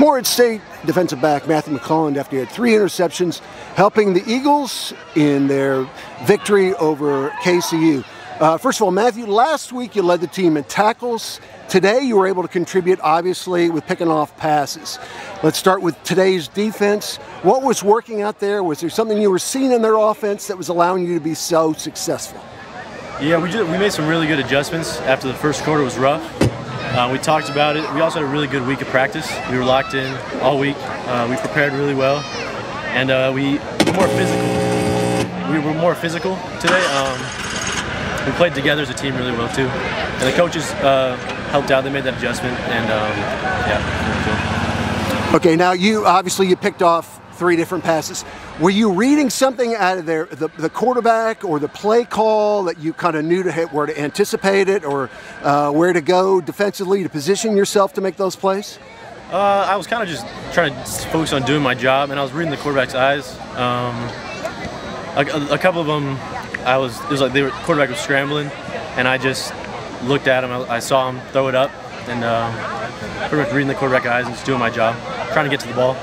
Morehead State defensive back Matthew McClelland after he had three interceptions, helping the Eagles in their victory over KCU. Uh, first of all, Matthew, last week you led the team in tackles. Today you were able to contribute, obviously, with picking off passes. Let's start with today's defense. What was working out there? Was there something you were seeing in their offense that was allowing you to be so successful? Yeah, we, just, we made some really good adjustments after the first quarter was rough. Uh, we talked about it. We also had a really good week of practice. We were locked in all week. Uh, we prepared really well, and uh, we were more physical. We were more physical today. Um, we played together as a team really well too, and the coaches uh, helped out. They made that adjustment, and um, yeah, Okay, now you obviously you picked off three different passes. Were you reading something out of their the, the quarterback or the play call that you kind of knew to hit, where to anticipate it or uh, where to go defensively to position yourself to make those plays? Uh, I was kind of just trying to focus on doing my job, and I was reading the quarterback's eyes. Um, a, a, couple of them, I was it was like the quarterback was scrambling, and I just looked at him. I, I saw him throw it up, and um, pretty much reading the quarterback eyes and just doing my job, trying to get to the ball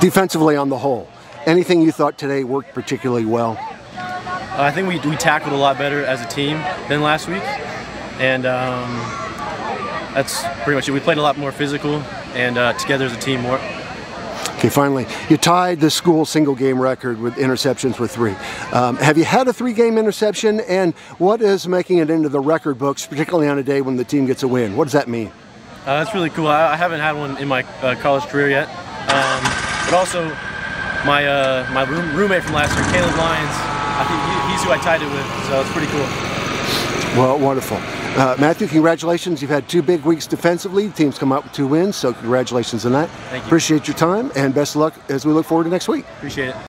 defensively on the whole, anything you thought today worked particularly well? Uh, I think we, we tackled a lot better as a team than last week, and um, that's pretty much it. We played a lot more physical and uh, together as a team more. Okay, finally, you tied the school single game record with interceptions with three. Um, have you had a three game interception, and what is making it into the record books, particularly on a day when the team gets a win? What does that mean? Uh, that's really cool. I, I, haven't had one in my uh, college career yet. Um, but also my uh, my room, roommate from last year, Caleb Lyons. I think he, he's who I tied it with, so it's pretty cool. Well, wonderful. Uh, Matthew, congratulations. You've had two big weeks defensively. The team's come out with two wins, so congratulations on that. Thank you. Appreciate your time and best of luck as we look forward to next week. Appreciate it.